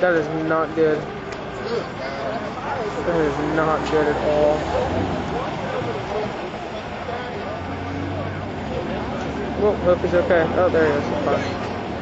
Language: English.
That is not good. That is not good at all. Well, hope he's okay. Oh, there he is. Fine.